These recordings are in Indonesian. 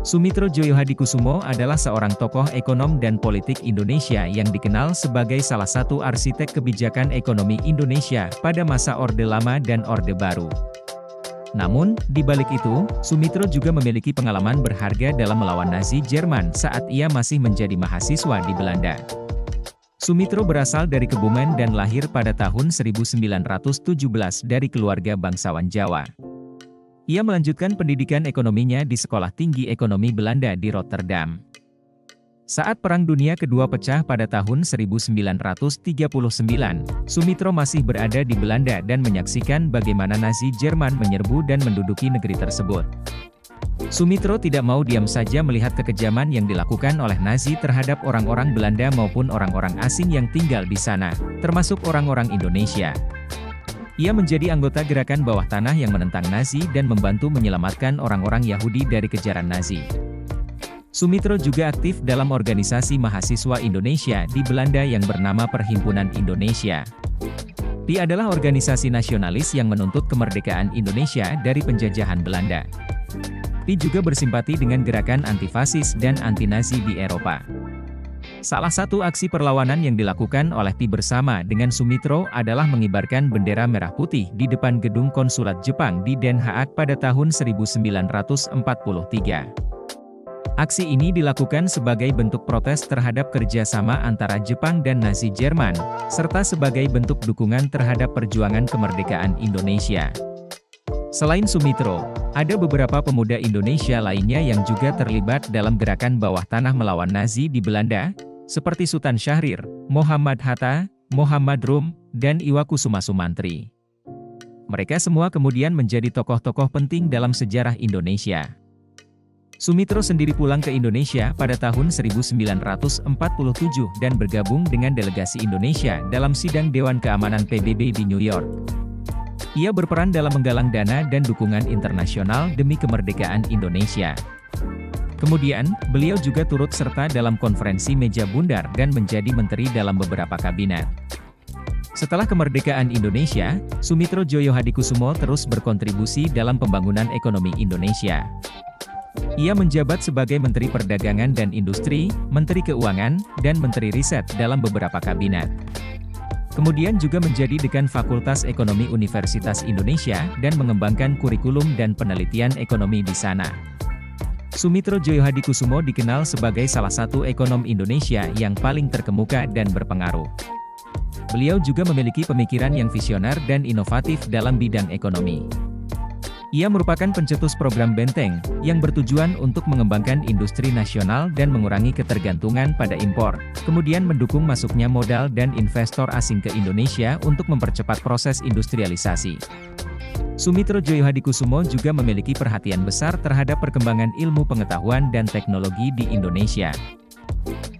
Sumitro Joyohadikusumo adalah seorang tokoh ekonom dan politik Indonesia yang dikenal sebagai salah satu arsitek kebijakan ekonomi Indonesia pada masa Orde Lama dan Orde Baru. Namun, di balik itu, Sumitro juga memiliki pengalaman berharga dalam melawan Nazi Jerman saat ia masih menjadi mahasiswa di Belanda. Sumitro berasal dari Kebumen dan lahir pada tahun 1917 dari keluarga bangsawan Jawa. Ia melanjutkan pendidikan ekonominya di Sekolah Tinggi Ekonomi Belanda di Rotterdam. Saat Perang Dunia Kedua pecah pada tahun 1939, Sumitro masih berada di Belanda dan menyaksikan bagaimana Nazi Jerman menyerbu dan menduduki negeri tersebut. Sumitro tidak mau diam saja melihat kekejaman yang dilakukan oleh Nazi terhadap orang-orang Belanda maupun orang-orang asing yang tinggal di sana, termasuk orang-orang Indonesia. Ia menjadi anggota gerakan bawah tanah yang menentang Nazi dan membantu menyelamatkan orang-orang Yahudi dari kejaran Nazi. Sumitro juga aktif dalam organisasi mahasiswa Indonesia di Belanda yang bernama Perhimpunan Indonesia. PI adalah organisasi nasionalis yang menuntut kemerdekaan Indonesia dari penjajahan Belanda. PI juga bersimpati dengan gerakan antifasis dan anti-Nazi di Eropa. Salah satu aksi perlawanan yang dilakukan oleh Pi bersama dengan Sumitro adalah mengibarkan bendera merah putih di depan gedung konsulat Jepang di Den Haag pada tahun 1943. Aksi ini dilakukan sebagai bentuk protes terhadap kerjasama antara Jepang dan Nazi Jerman, serta sebagai bentuk dukungan terhadap perjuangan kemerdekaan Indonesia. Selain Sumitro, ada beberapa pemuda Indonesia lainnya yang juga terlibat dalam gerakan bawah tanah melawan Nazi di Belanda, seperti Sultan Syahrir, Muhammad Hatta, Muhammad Rum, dan Iwakusuma Sumantri. Mereka semua kemudian menjadi tokoh-tokoh penting dalam sejarah Indonesia. Sumitro sendiri pulang ke Indonesia pada tahun 1947 dan bergabung dengan delegasi Indonesia dalam sidang Dewan Keamanan PBB di New York. Ia berperan dalam menggalang dana dan dukungan internasional demi kemerdekaan Indonesia. Kemudian, beliau juga turut serta dalam konferensi meja bundar dan menjadi menteri dalam beberapa kabinet. Setelah kemerdekaan Indonesia, Sumitro Joyo Hadikusumo terus berkontribusi dalam pembangunan ekonomi Indonesia. Ia menjabat sebagai Menteri Perdagangan dan Industri, Menteri Keuangan, dan Menteri Riset dalam beberapa kabinet. Kemudian juga menjadi Dekan Fakultas Ekonomi Universitas Indonesia dan mengembangkan kurikulum dan penelitian ekonomi di sana. Sumitro Joyohadikusumo dikenal sebagai salah satu ekonom Indonesia yang paling terkemuka dan berpengaruh. Beliau juga memiliki pemikiran yang visioner dan inovatif dalam bidang ekonomi. Ia merupakan pencetus program Benteng, yang bertujuan untuk mengembangkan industri nasional dan mengurangi ketergantungan pada impor, kemudian mendukung masuknya modal dan investor asing ke Indonesia untuk mempercepat proses industrialisasi. Sumitro Joyohadikusumo juga memiliki perhatian besar terhadap perkembangan ilmu pengetahuan dan teknologi di Indonesia.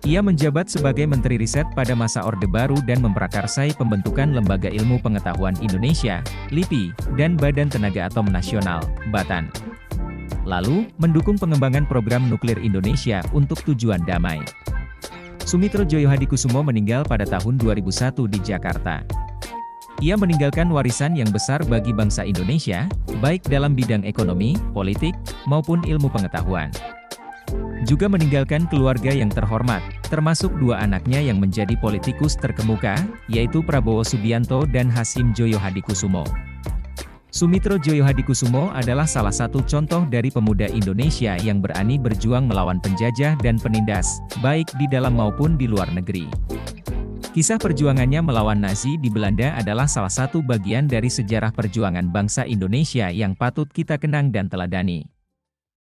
Ia menjabat sebagai Menteri Riset pada masa Orde Baru dan memprakarsai pembentukan Lembaga Ilmu Pengetahuan Indonesia, LIPI, dan Badan Tenaga Atom Nasional, BATAN. Lalu, mendukung pengembangan program nuklir Indonesia untuk tujuan damai. Sumitro Joyohadikusumo meninggal pada tahun 2001 di Jakarta. Ia meninggalkan warisan yang besar bagi bangsa Indonesia, baik dalam bidang ekonomi, politik, maupun ilmu pengetahuan. Juga meninggalkan keluarga yang terhormat, termasuk dua anaknya yang menjadi politikus terkemuka, yaitu Prabowo Subianto dan Hasim Joyo Hadikusumo. Sumitro Joyo Hadikusumo adalah salah satu contoh dari pemuda Indonesia yang berani berjuang melawan penjajah dan penindas, baik di dalam maupun di luar negeri. Kisah perjuangannya melawan Nazi di Belanda adalah salah satu bagian dari sejarah perjuangan bangsa Indonesia yang patut kita kenang dan teladani.